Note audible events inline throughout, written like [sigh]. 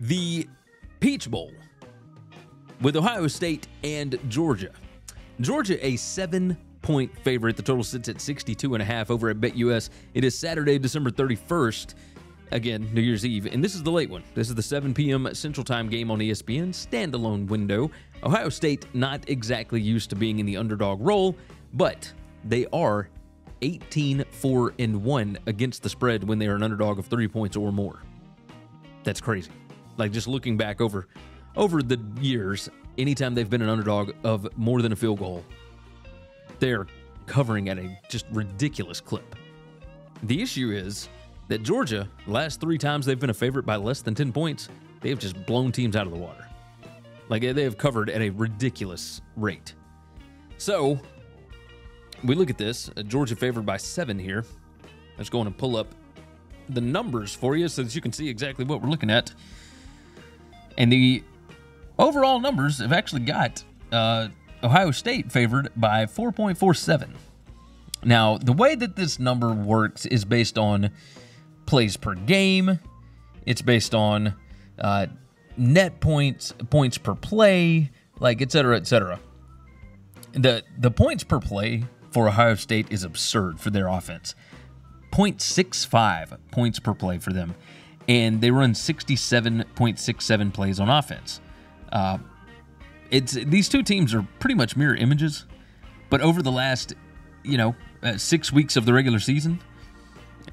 the Peach Bowl with Ohio State and Georgia. Georgia, a seven point favorite. The total sits at 62 and a half over at BetUS. It is Saturday, December 31st. Again, New Year's Eve. And this is the late one. This is the 7 p.m. Central Time game on ESPN, standalone window. Ohio State not exactly used to being in the underdog role, but they are 18 4 and 1 against the spread when they are an underdog of 3 points or more. That's crazy. Like just looking back over over the years, anytime they've been an underdog of more than a field goal, they're covering at a just ridiculous clip. The issue is that Georgia, last three times they've been a favorite by less than 10 points, they have just blown teams out of the water. Like they have covered at a ridiculous rate. So we look at this. Georgia favored by seven here. Let's go on and pull up the numbers for you so that you can see exactly what we're looking at. And the overall numbers have actually got uh, Ohio State favored by 4.47. Now, the way that this number works is based on plays per game. It's based on uh, net points, points per play, like et cetera, et cetera. The the points per play for Ohio State is absurd for their offense. 0.65 points per play for them, and they run 67.67 plays on offense. Uh, it's these two teams are pretty much mirror images, but over the last, you know, uh, six weeks of the regular season,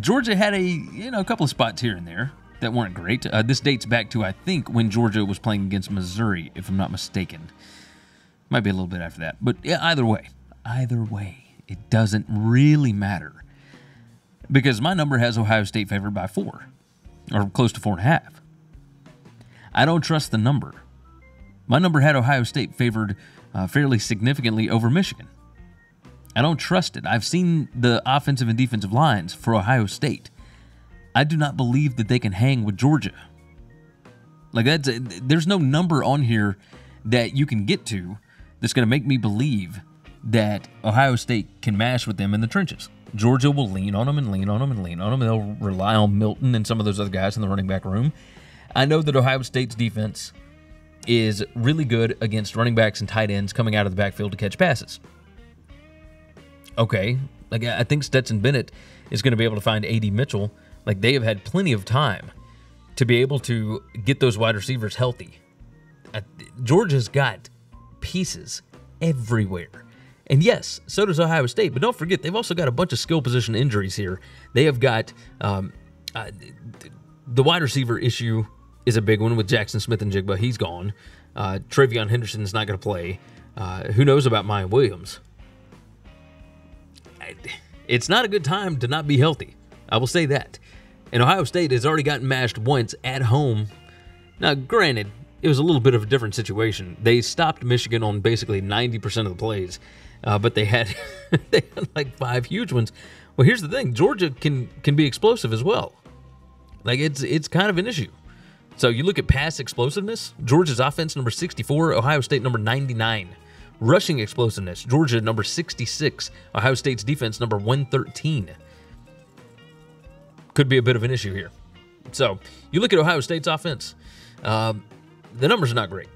Georgia had a you know a couple of spots here and there that weren't great. Uh, this dates back to I think when Georgia was playing against Missouri, if I'm not mistaken. Might be a little bit after that, but yeah, either way, either way, it doesn't really matter because my number has Ohio State favored by four or close to four and a half. I don't trust the number. My number had Ohio State favored uh, fairly significantly over Michigan. I don't trust it. I've seen the offensive and defensive lines for Ohio State. I do not believe that they can hang with Georgia. Like that's there's no number on here that you can get to that's going to make me believe that Ohio State can mash with them in the trenches. Georgia will lean on them and lean on them and lean on them. They'll rely on Milton and some of those other guys in the running back room. I know that Ohio State's defense is really good against running backs and tight ends coming out of the backfield to catch passes. Okay, like I think Stetson Bennett is going to be able to find AD Mitchell. Like they have had plenty of time to be able to get those wide receivers healthy. Georgia's got pieces everywhere. And yes, so does Ohio State. But don't forget, they've also got a bunch of skill position injuries here. They have got um, uh, the wide receiver issue is a big one with Jackson Smith-Njigba. He's gone. Uh, TreVeyon Henderson is not going to play. Uh, who knows about Miyan Williams? It's not a good time to not be healthy. I will say that. And Ohio State has already gotten mashed once at home. Now, granted, it was a little bit of a different situation. They stopped Michigan on basically 90% of the plays, uh, but they had [laughs] they had like five huge ones. Well, here's the thing: Georgia can can be explosive as well. Like it's it's kind of an issue. So you look at pass explosiveness, Georgia's offense number 64, Ohio State number 99. Rushing explosiveness, Georgia number 66, Ohio State's defense number 113. Could be a bit of an issue here. So you look at Ohio State's offense, uh, the numbers are not great.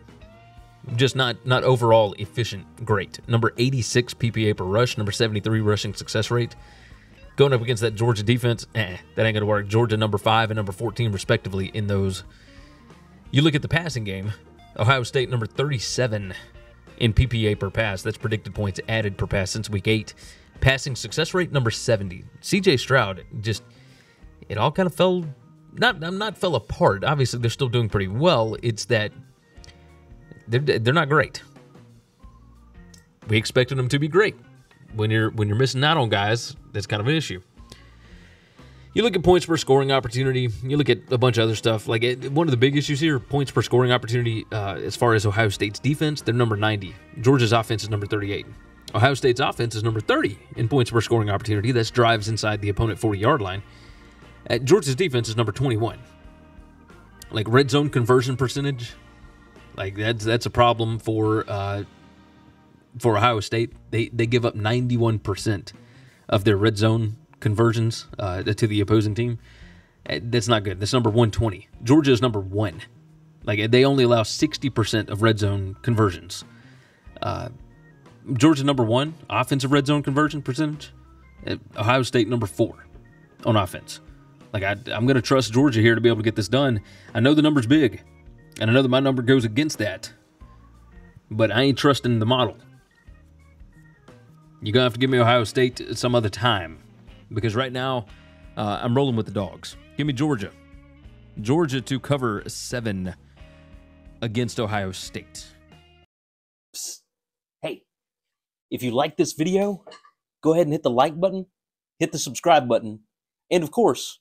Just not not overall efficient. Great. Number 86 PPA per rush, number 73 rushing success rate. Going up against that Georgia defense, eh, that ain't gonna work. Georgia number five and number 14 respectively in those you look at the passing game, Ohio State number 37 in PPA per pass. That's predicted points added per pass since week eight. Passing success rate number 70. CJ Stroud just it all kind of fell not I'm not fell apart. Obviously, they're still doing pretty well. It's that they're they're not great. We expected them to be great. When you're when you're missing out on guys, that's kind of an issue you look at points per scoring opportunity. You look at a bunch of other stuff. Like it, one of the big issues here, points per scoring opportunity. Uh, as far as Ohio State's defense, they're number 90. Georgia's offense is number 38. Ohio State's offense is number 30 in points per scoring opportunity. That's drives inside the opponent 40 yard line. Uh, Georgia's defense is number 21. Like red zone conversion percentage, like that's that's a problem for uh, for Ohio State. They they give up 91 percent of their red zone conversions uh, to the opposing team. Uh, that's not good. That's number 120. Georgia is number one Like they only allow 60% of red zone conversions. Uh, Georgia number one offensive red zone conversion percentage. Uh, Ohio State number four on offense. Like I, I'm going to trust Georgia here to be able to get this done. I know the number's big, and I know that my number goes against that, but I ain't trusting the model. You're gonna have to give me Ohio State some other time because right now uh, I'm rolling with the dogs. Give me Georgia. Georgia to cover seven against Ohio State. Hey, if you like this video, go ahead and hit the like button, hit the subscribe button, and of course,